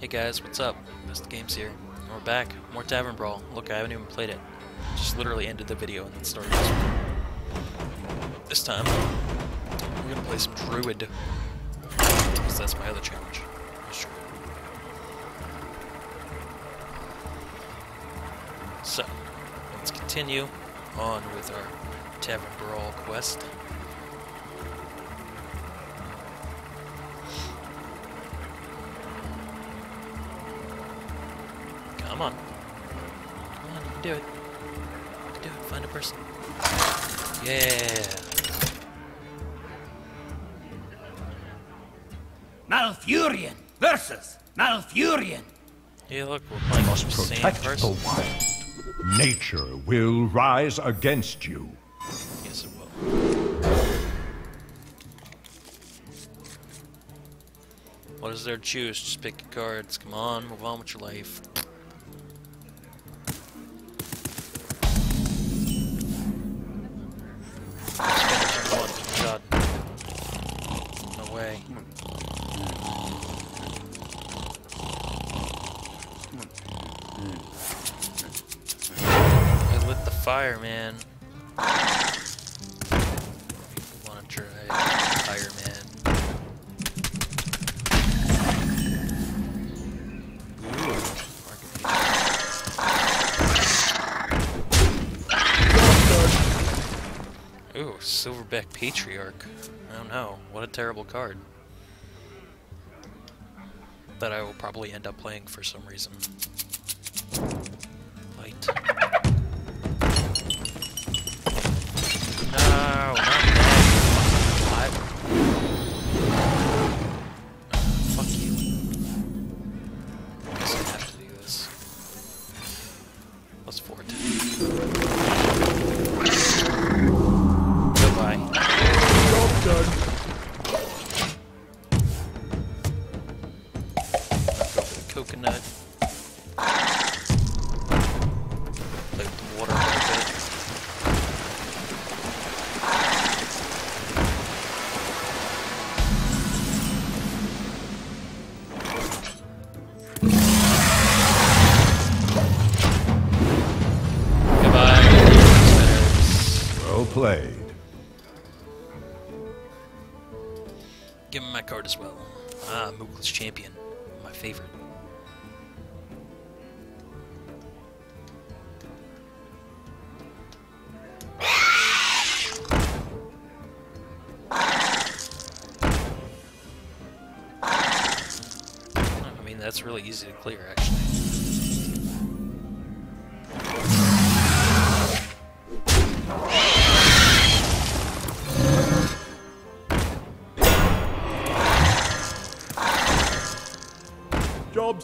Hey guys, what's up? Mr. Games here. We're back. More Tavern Brawl. Look, I haven't even played it. Just literally ended the video and then started this one. This time, we're gonna play some Druid. Because that's my other challenge. So, let's continue on with our Tavern Brawl quest. Come on. Come on, you can do it. You can do it. Find a person. Yeah. Malfurion versus Malfurion. Hey, look, we're playing must the same protect the person. wild. Nature will rise against you. Yes, it will. What is there to choose? Just pick your cards. Come on, move on with your life. Silverback Patriarch. I don't know. What a terrible card. That I will probably end up playing for some reason. Light. Card as well. Ah, Mukla's champion. My favorite. I mean, that's really easy to clear, actually.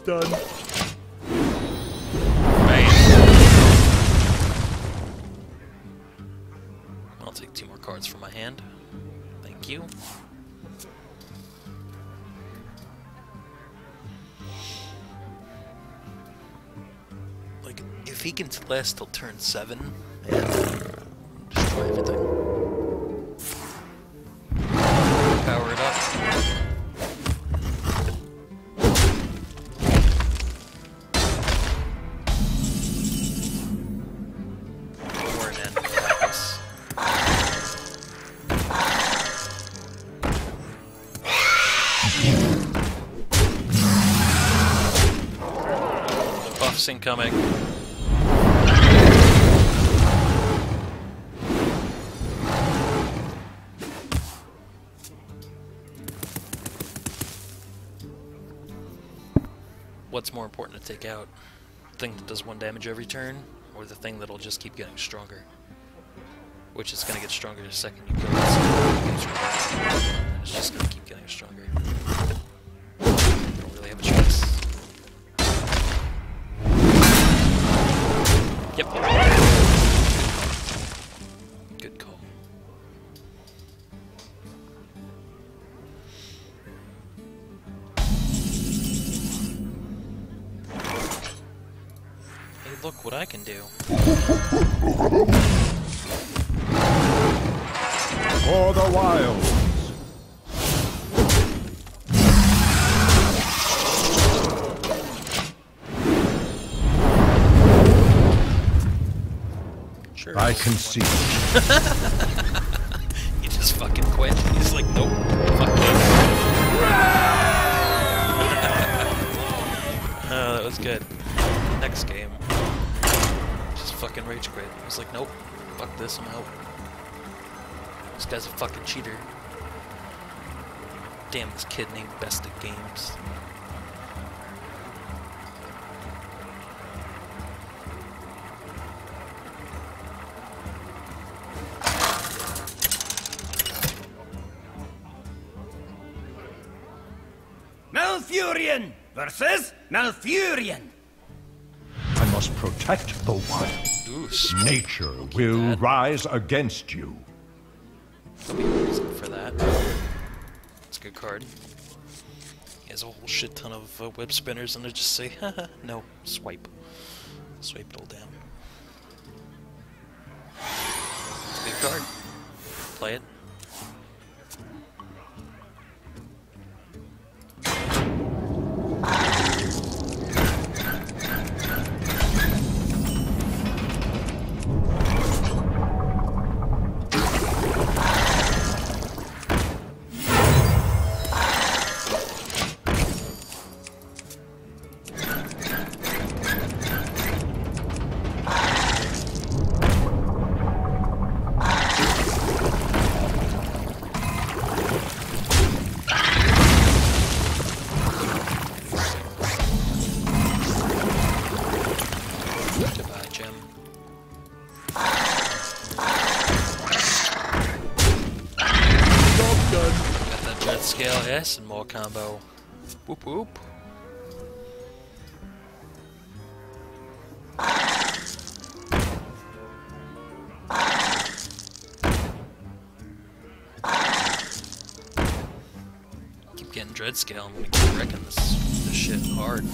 Done. I'll take two more cards from my hand. Thank you. Like, if he can last till turn seven and destroy everything. Take out? The thing that does one damage every turn, or the thing that'll just keep getting stronger? Which is gonna get stronger the second you kill it. It's just gonna keep getting stronger. do. For the wild. Sure, I concede. he just fucking quit. He's like, nope, fuck this. oh, uh, that was good. Next game. Just fucking rage quit. He was like, nope, fuck this, I'm out. This guy's a fucking cheater. Damn, this kid named Best at Games. Malfurion versus Malfurion. I must protect the wild. Nature will that. rise against you. Reason for that. It's a good card. He has a whole shit ton of uh, web spinners, and I just say, no, swipe. Swipe it all down. It's a good card. Play it. Combo. Whoop whoop. Keep getting Dreadscale. I'm gonna keep wrecking this this shit hard.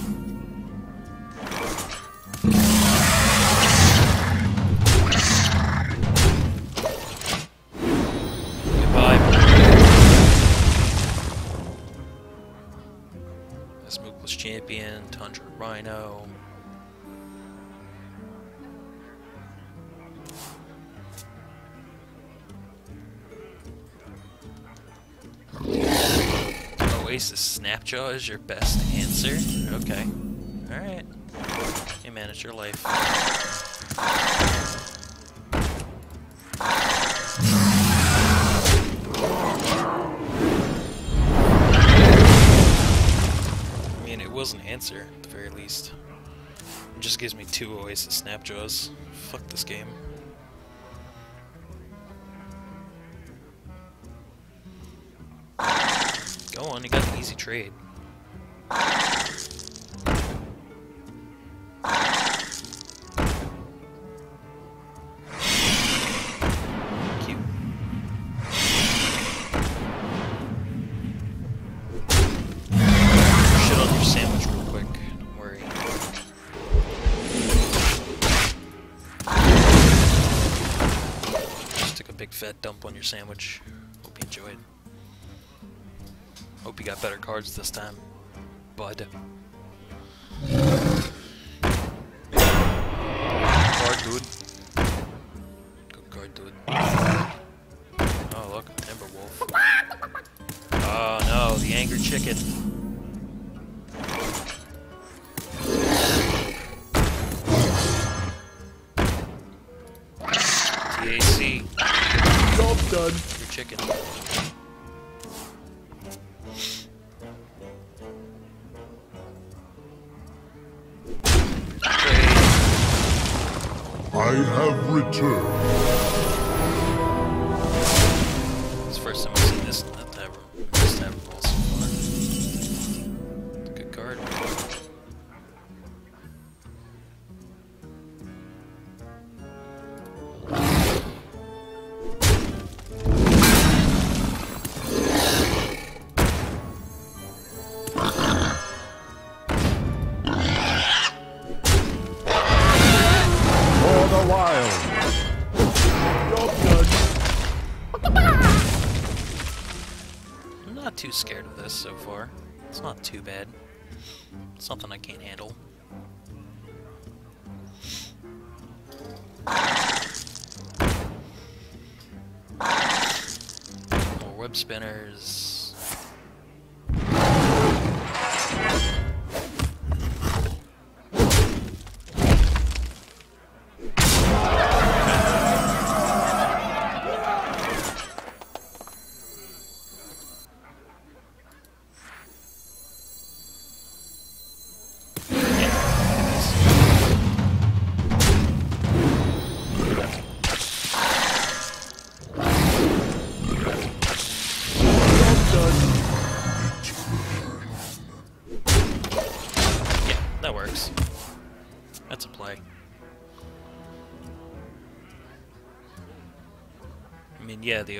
Oasis Snapjaw is your best answer? Okay. Alright. You manage your life. I mean, it was an answer, at the very least. It just gives me two Oasis Snapjaws. Fuck this game. Quick. Don't worry. Just took a big fat dump on your sandwich. Got better cards this time. Bud. Card, dude. Good card, dude. Oh, look, Timberwolf. Oh no, the angry chicken. TAC. Job done. Your chicken. Have spinners. Yeah, the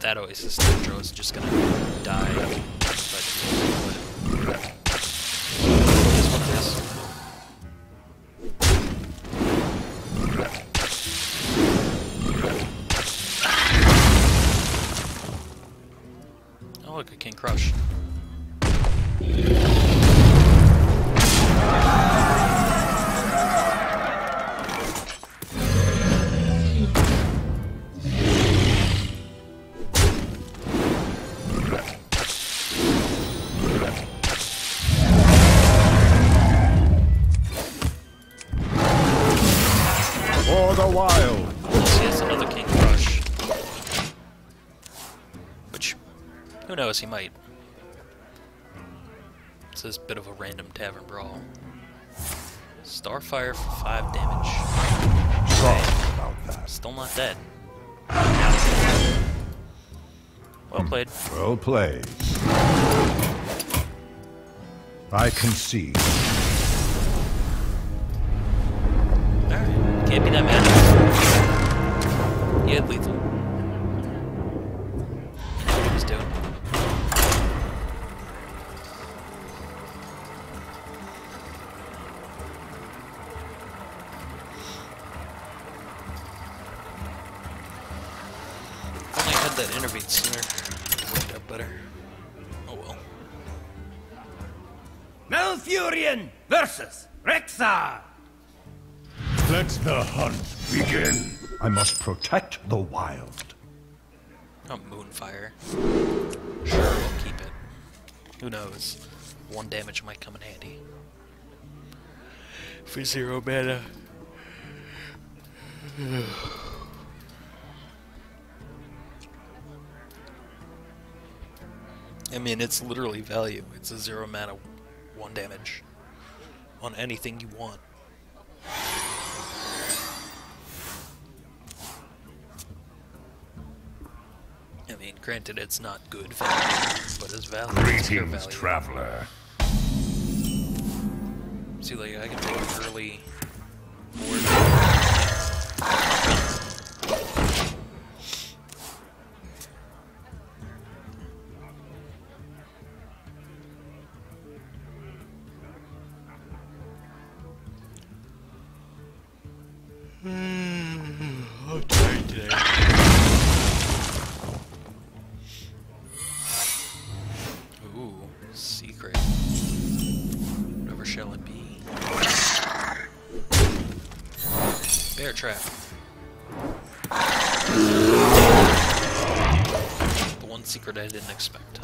that Oasis Nitro is just gonna die. He might. It's this bit of a random tavern brawl. Starfire for 5 damage. That. Still not dead. Well hmm. played. Well played. I concede. Had sooner, it worked out better. Oh well. Malfurion versus Rexxar. Let the hunt begin. I must protect the wild. Oh, Moonfire. Sure, we'll keep it. Who knows? One damage might come in handy. For zero mana. I mean, it's literally value. It's a zero mana, one damage. On anything you want. I mean, granted, it's not good value, but it's value. It's fair value. traveler. See, like, I can take an early board. Shall it be? Bear trap. The one secret I didn't expect.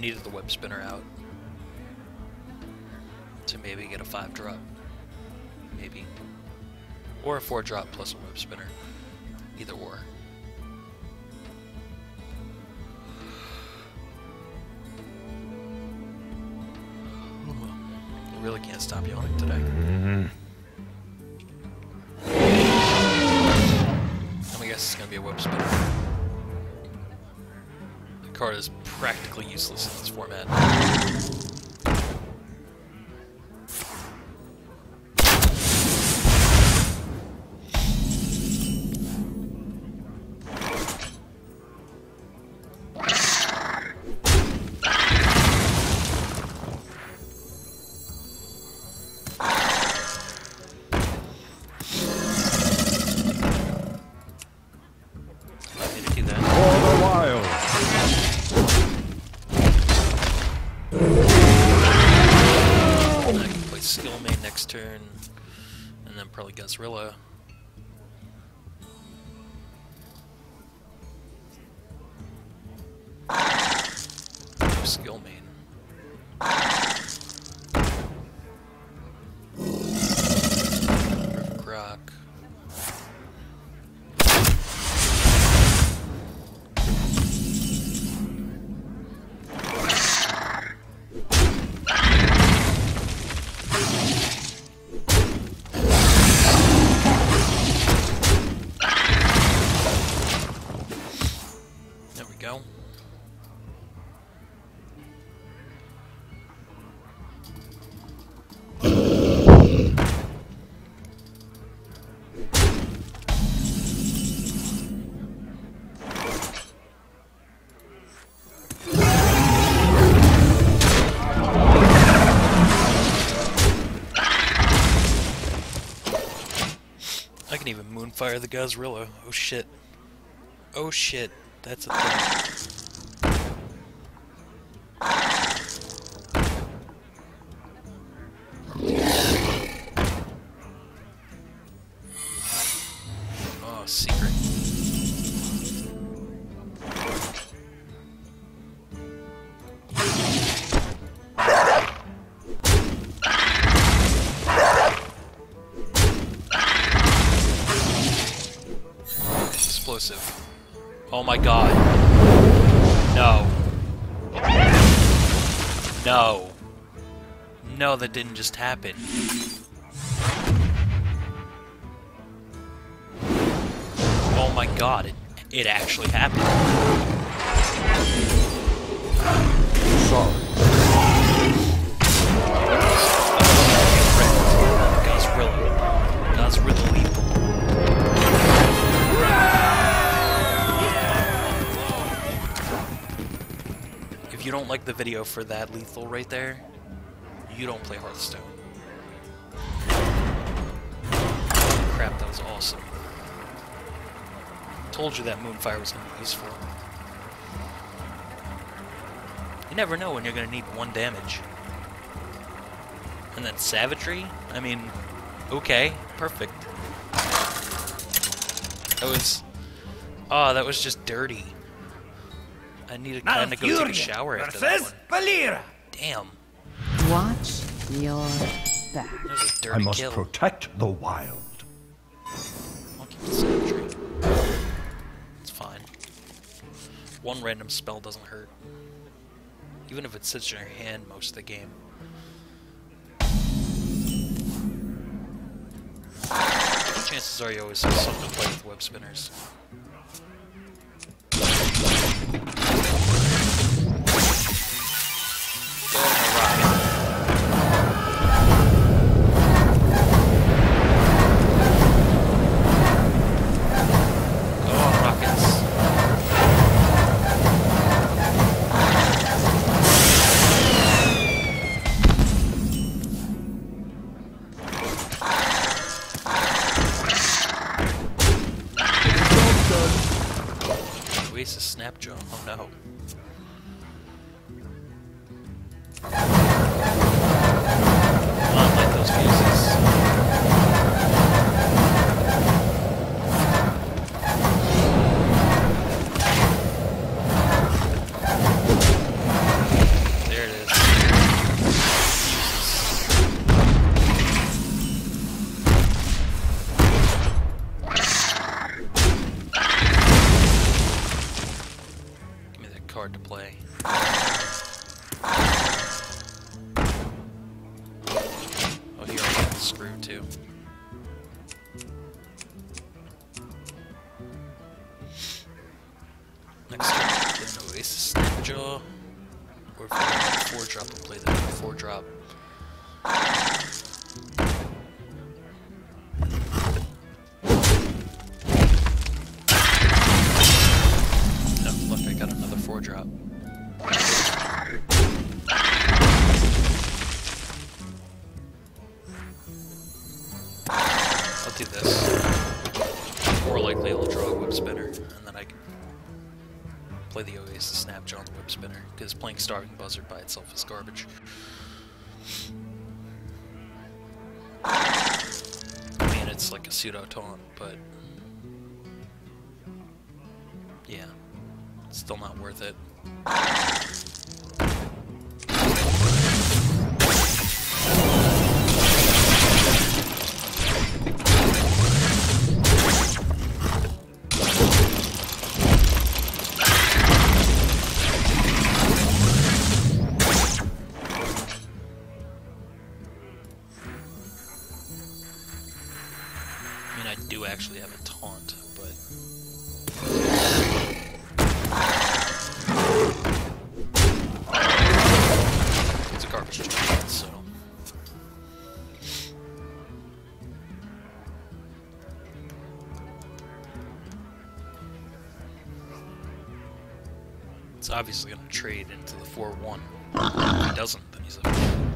needed the web spinner out to maybe get a 5 drop. Maybe. Or a 4 drop plus a web spinner. Either or. I really can't stop yawning today. Mm -hmm. I guess it's gonna be a web spinner. The card is practically useless in this format. Moonfire the Gahz'rilla. Oh shit. Oh shit. That's a thing. That didn't just happen. Oh my god, it, it actually happened. Sorry. Lethal. If you don't like the video for that lethal right there, you don't play Hearthstone. Crap, that was awesome. Told you that Moonfire was going to be useful. You never know when you're going to need one damage. And then Savagery? I mean, okay, perfect. That was... Oh, that was just dirty. I need to kind of go take a shower after that one. Valeera. Damn, Watch your back. that was a I dirty must kill. protect the wild. I'll keep the Savagery. It's fine. One random spell doesn't hurt. Even if it sits in your hand most of the game. Chances are you always have something to play with web spinners. Go on a. Go myself as garbage. I mean, it's like a pseudo-taunt, but... Yeah. Still not worth it. obviously going to trade into the 4-1. If he doesn't, then he's a...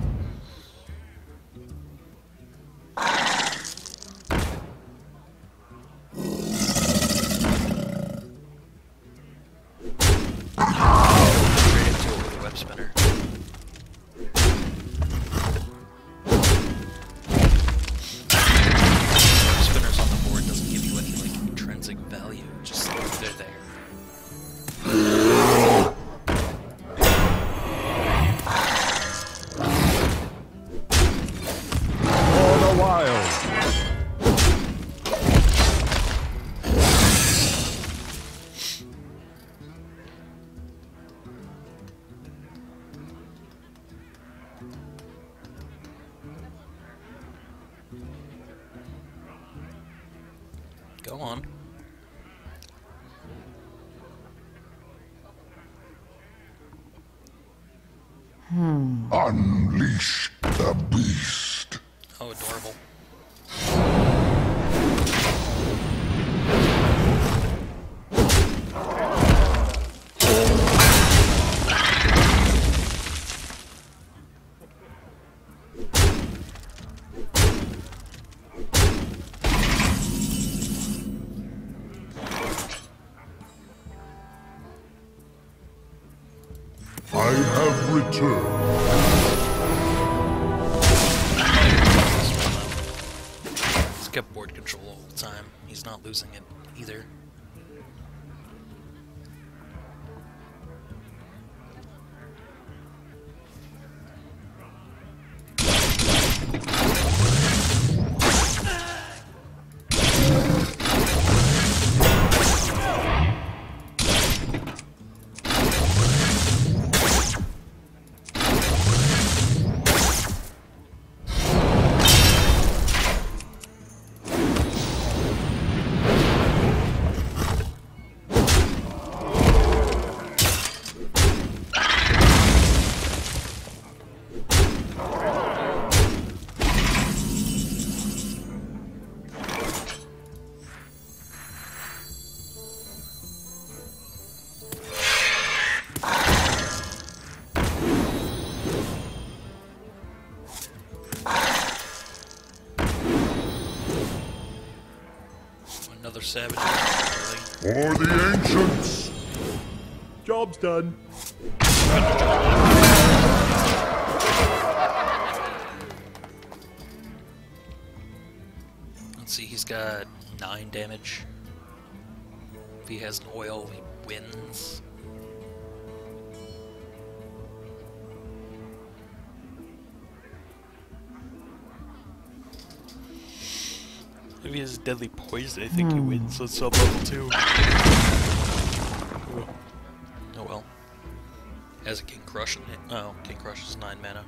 two. savage For the ancients. Job's done. Let's see, he's got nine damage. If he has an oil, he wins. He has deadly poison. I think mm. he hmm. wins. Let's sub level two. Ooh. Oh well. Has a King Krush. Oh, King Krush is nine mana.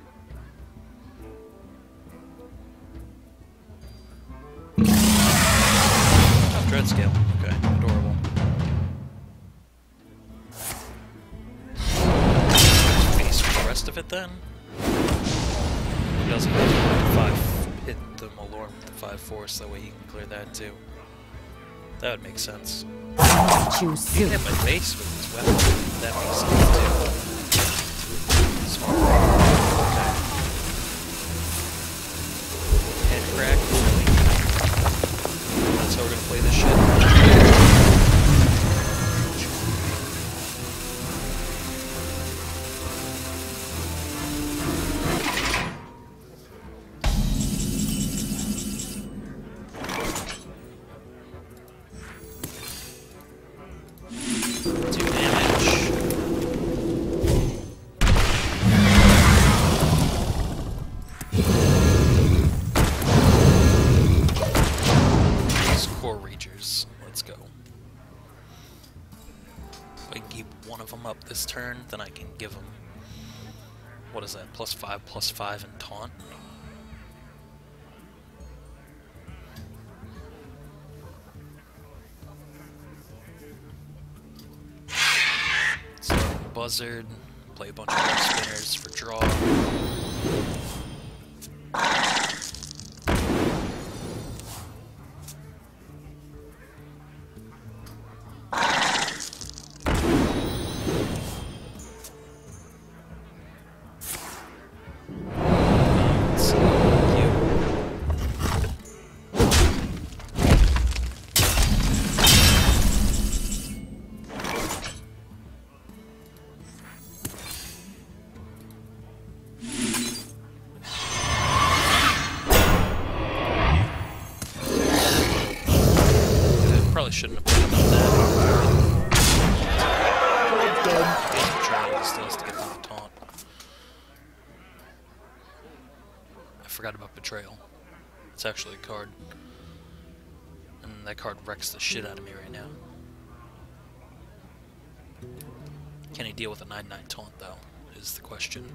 Oh, Dreadscale. Okay, adorable. Face the rest of it then. It doesn't hit the Malorm with the five force, that way he can clear that too. That would make sense. Choose He can hit my base with his weapon. That makes sense too. Smart. Okay. Head crack? That's how we're gonna play this shit. 5, plus 5, and taunt. So, Buzzard, play a bunch of spinners for draw. It's actually a card. And that card wrecks the shit out of me right now. Can he deal with a 9-9 taunt though, is the question.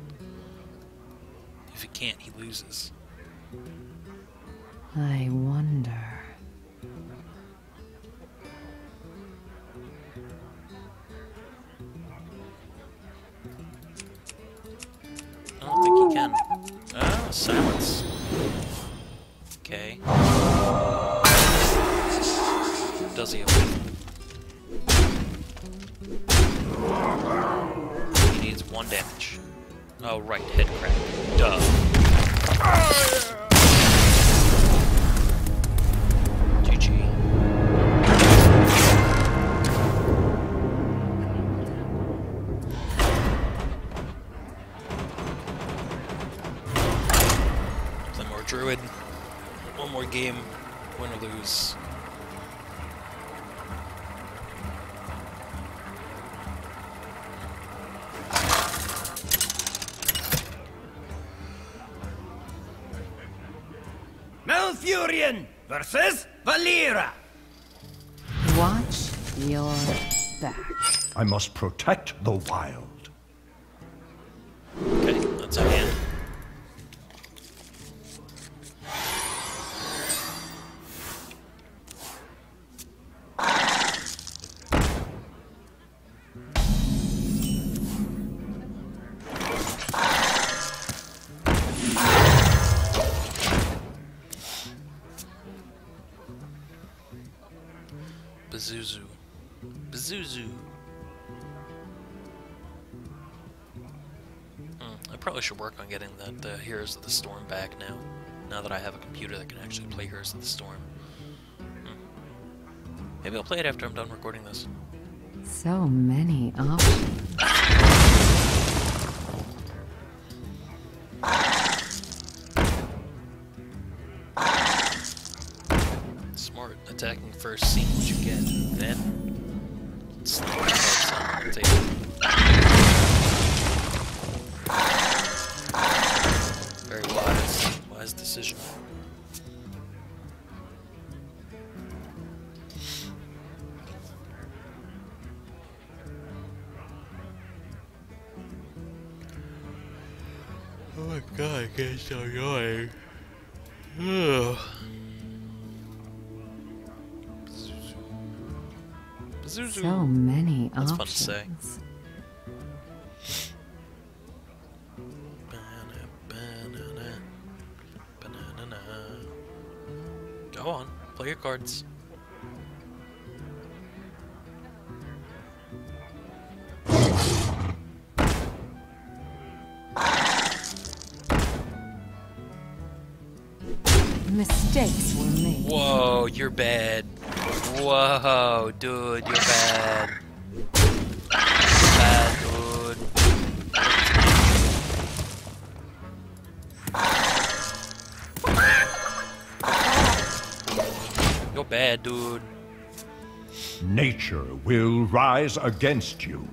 If he can't, he loses. I wonder. I don't think he can. Ah, silence. Okay. Does he? He needs one damage. Oh, right, head crack. Duh. Druid. One more game. Win or lose. Malfurion versus Valeera. Watch your back. I must protect the wild. Heroes of the Storm back now. Now that I have a computer that can actually play Heroes of the Storm. Hmm. Maybe I'll play it after I'm done recording this. So many options. Oh god, I can't stop yawning. Ugh. So many That's options. fun to say. Go on, play your cards. Rise against you.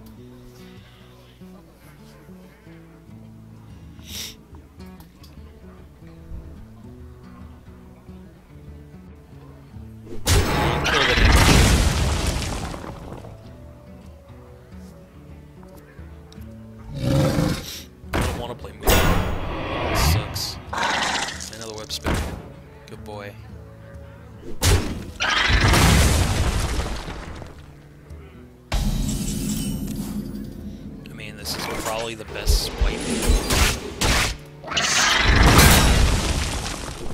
Probably the best swipe.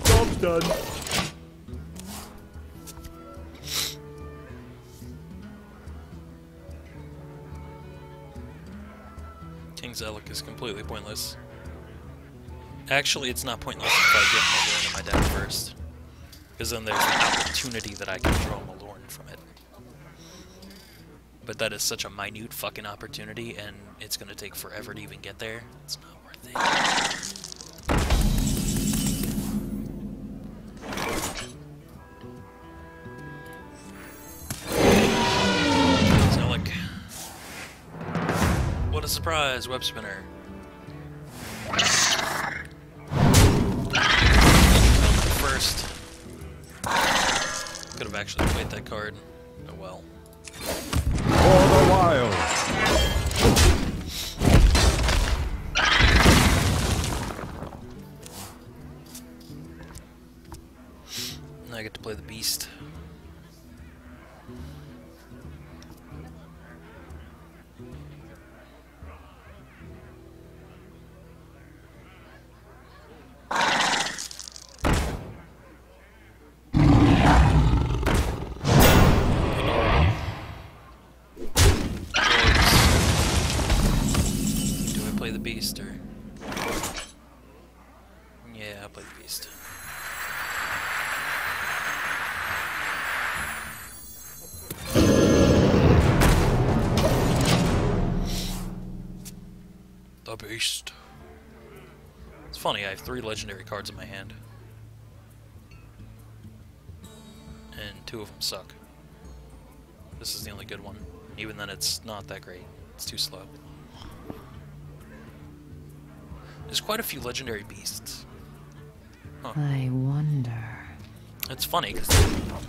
Job's done. King Zelik is completely pointless. Actually, it's not pointless if I get Malorne in my deck first. Because then there's an opportunity that I can draw Malorne from it. But that is such a minute fucking opportunity, and it's gonna take forever to even get there. It's not worth it. Zelik. What a surprise, web spinner. First. Could have actually played that card. Oh well. Wild. I get to play the beast. Beast or? Yeah, I'll play the beast. The beast. It's funny, I have three legendary cards in my hand. And two of them suck. This is the only good one. Even then, it's not that great. It's too slow. There's quite a few legendary beasts. I wonder. It's funny because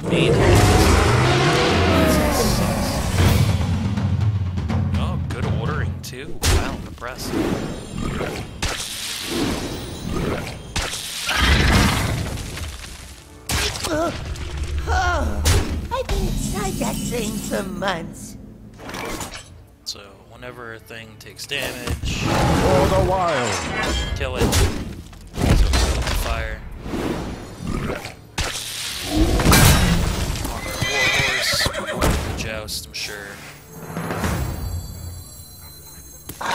made. Oh, good ordering too. Wow, I'm impressed. I've been inside that thing for months. Whenever a thing takes damage, For the wild. kill it. So kill fire. Armor warhorse, we're going to the joust, I'm sure. I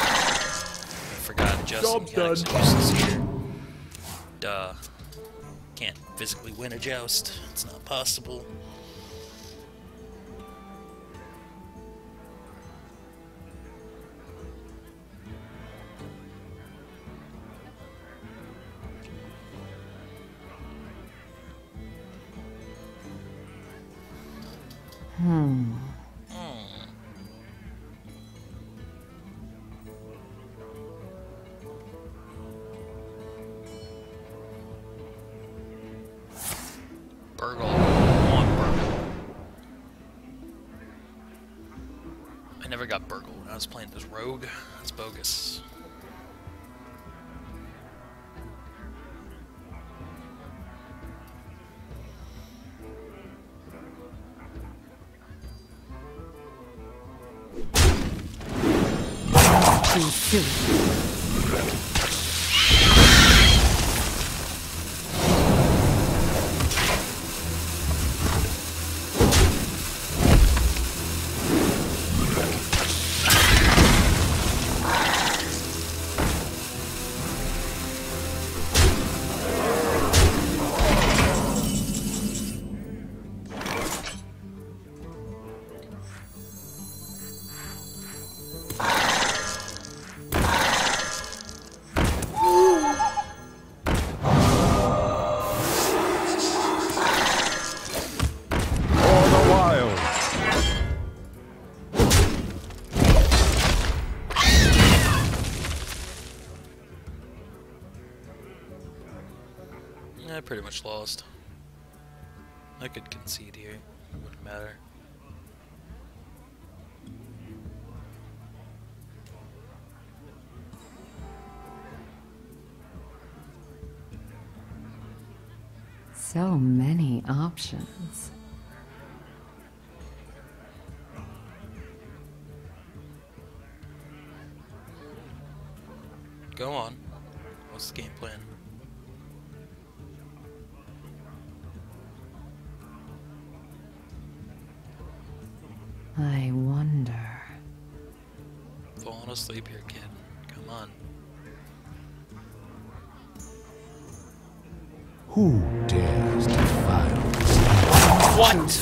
forgot Job's mechanics done. here. Duh. Can't physically win a joust. It's not possible. Burgle. I Burgle. I never got Burgle when I was playing this rogue. That's bogus. I pretty much lost. I could concede here. It Wouldn't matter. So many options. Go on. What's the game plan?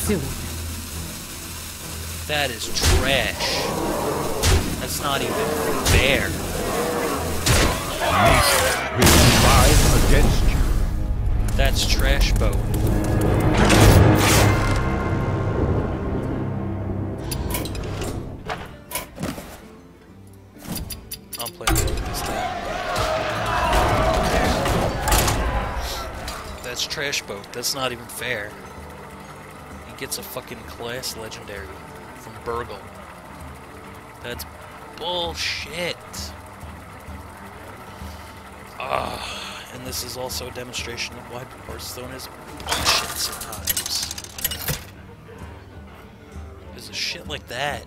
Soon. That is trash. That's not even fair. will strive against you? That's trash boat. I'm playing this time. That's trash boat. That's not even fair. He gets a fucking class legendary from Burgle. That's bullshit. Ah, and this is also a demonstration of why Hearthstone is bullshit sometimes. There's a shit like that.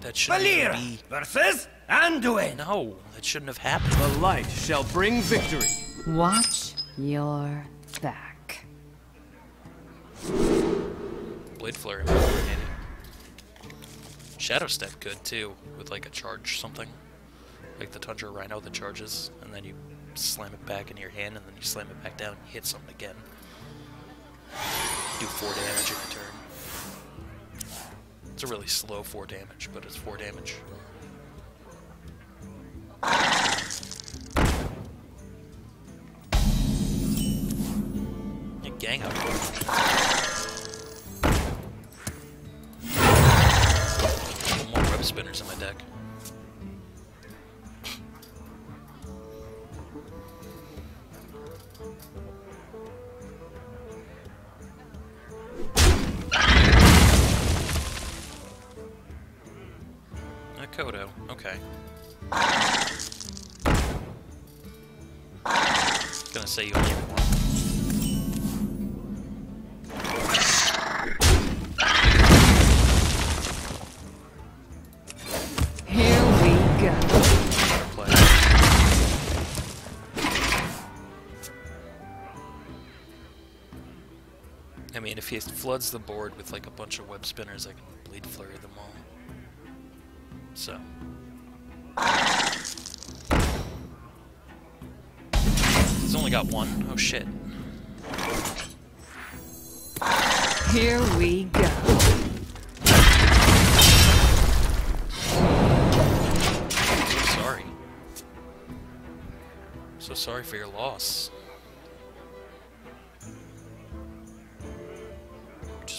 That shouldn't even Valeera be. versus Anduin. No, that shouldn't have happened. The light shall bring victory. Watch your back. Blade Flurry. Shadow Step could too, with like a charge something. Like the Tundra Rhino that charges, and then you slam it back into your hand, and then you slam it back down and hit something again. Do 4 damage in return. It's a really slow 4 damage, but it's 4 damage. Gang up. Spinners in my deck. A Kodo, okay. Gonna say you mean, if he floods the board with like a bunch of web spinners, I can Blade Flurry them all. So. He's only got one. Oh shit. Here we go. So sorry. So sorry for your loss.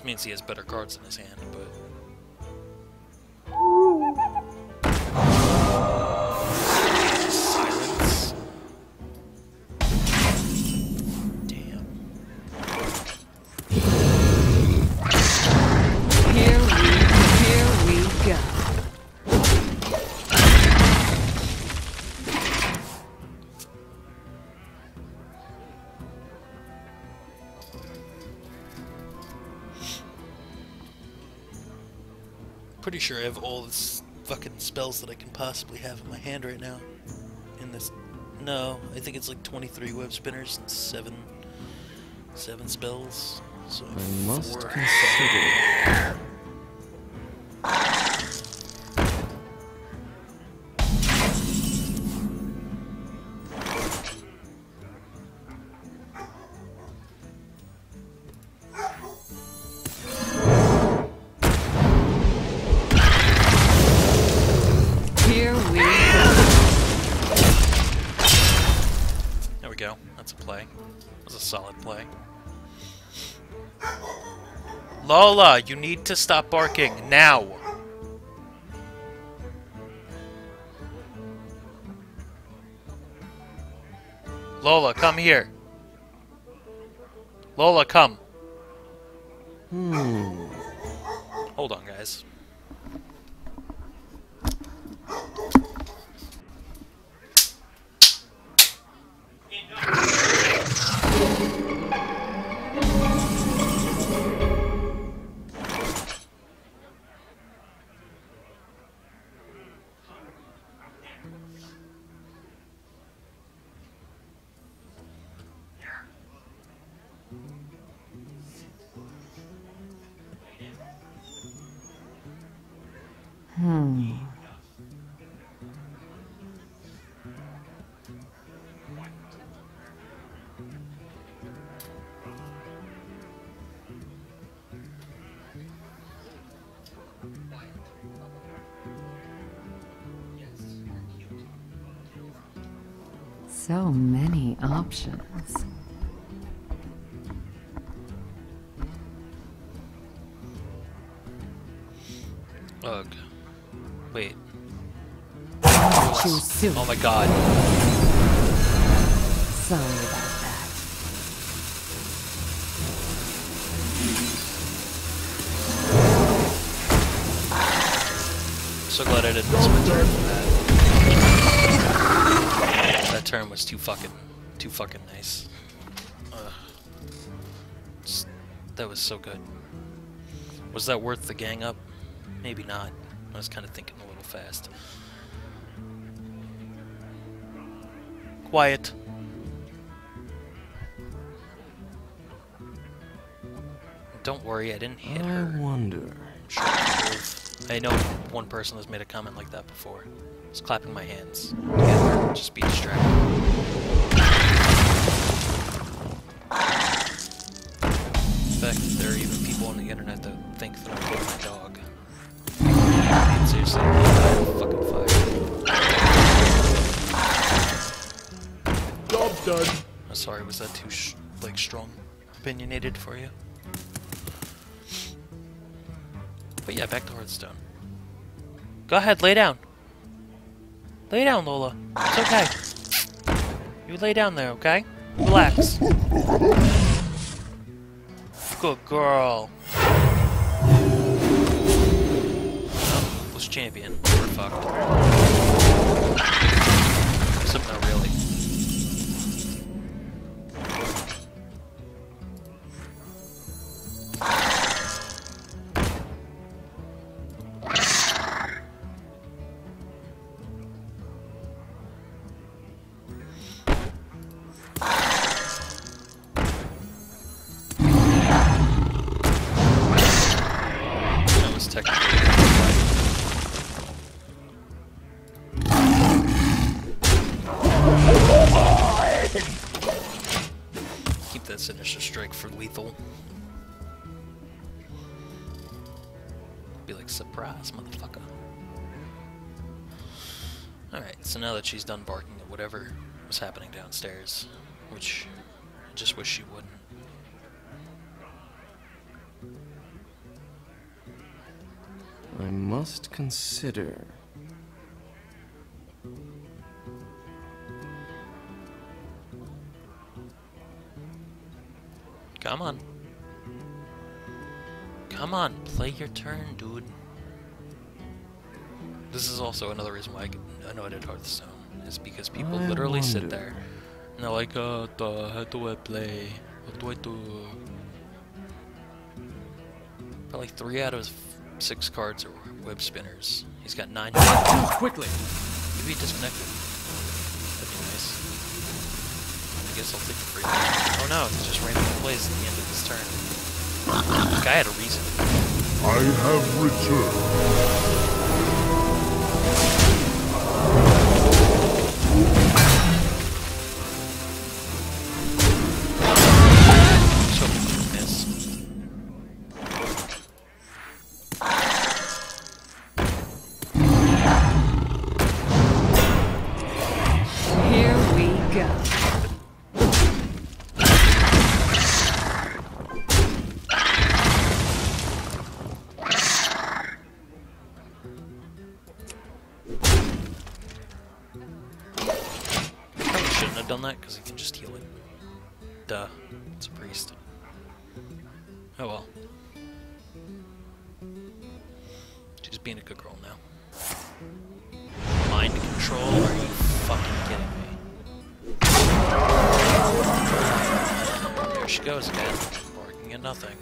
Means he has better cards in his hand, but. Sure I have all the fucking spells that I can possibly have in my hand right now. In this, no, I think it's like 23 web spinners and seven, seven spells. So I I must four. consider. Lola, you need to stop barking now. Lola, come here. Lola, come. Hmm. Hold on, guys. So many options. Ugh. Wait. Oh my god. Sorry about that. So glad I didn't miss my turn for that. That turn was too fucking, too fucking nice. Ugh. That was so good. Was that worth the gang up? Maybe not. I was kind of thinking a little fast. Quiet. Don't worry, I didn't hit I her. wonder. Sure. I know one person has made a comment like that before. I was clapping my hands. Together, just be distracted. In fact, there are even people on the internet Opinionated for you? But yeah, back to Hearthstone. Go ahead, lay down. Lay down, Lola. It's okay. You lay down there, okay? Relax. Good girl. Oh, was champion. We're fucked. She's done barking at whatever was happening downstairs, which I just wish she wouldn't. I must consider. Come on. Come on, play your turn, dude. This is also another reason why I annoyed at Hearthstone, is because people I literally sit there and they're like, uh, the, how do I play? What do I do? Probably three out of six cards are web spinners. He's got nine. Choose quickly. Maybe he disconnected. That'd be nice. I guess I'll take the free. Oh no, he just randomly plays at the end of his turn. The guy had a reason. I have returned. Goes again, barking at nothing.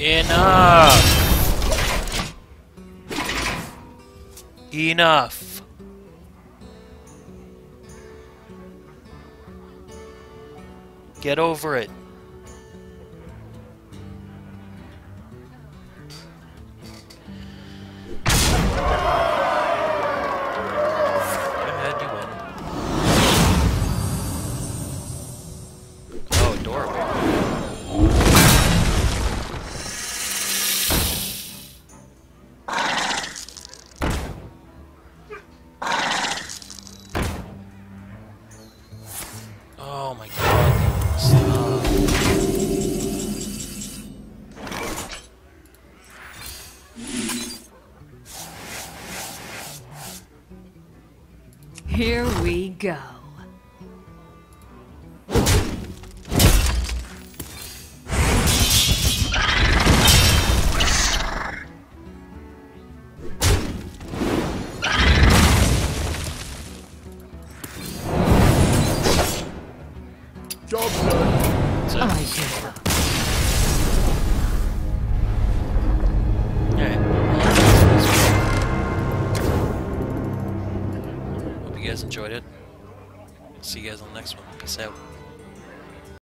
Enough! Enough! Get over it.